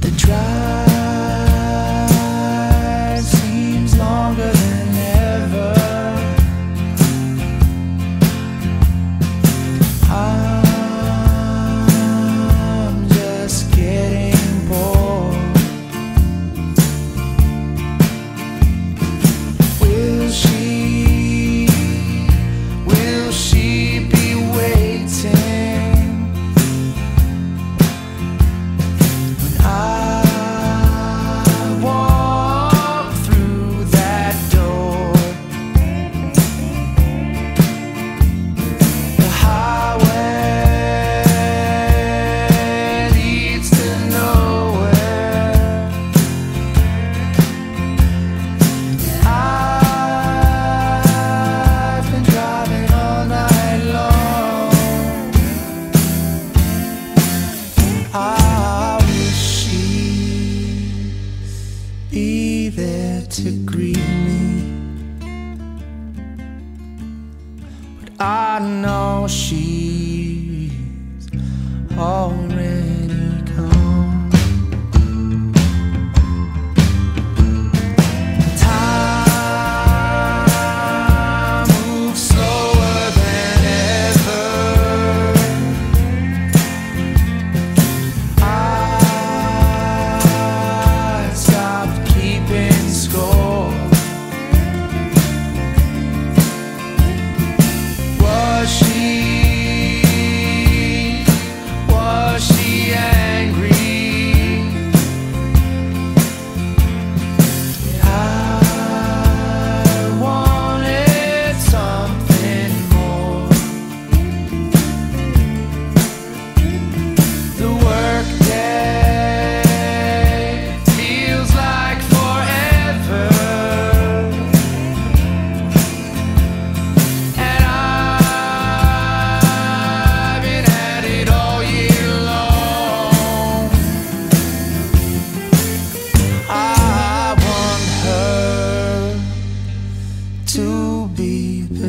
The drive. I know she's all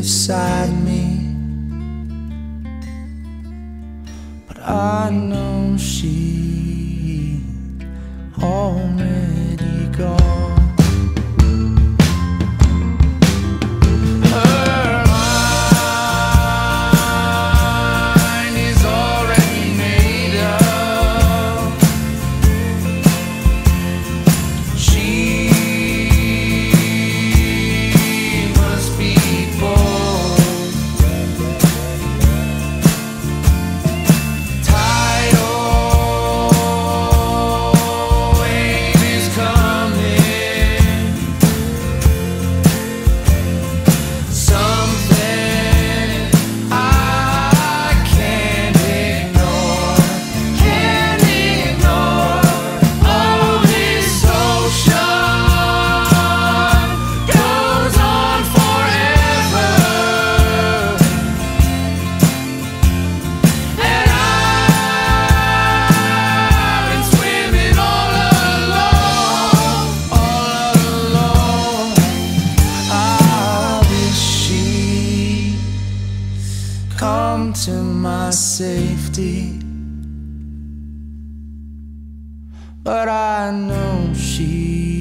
beside me. But I know she already gone. come to my safety. But I know she.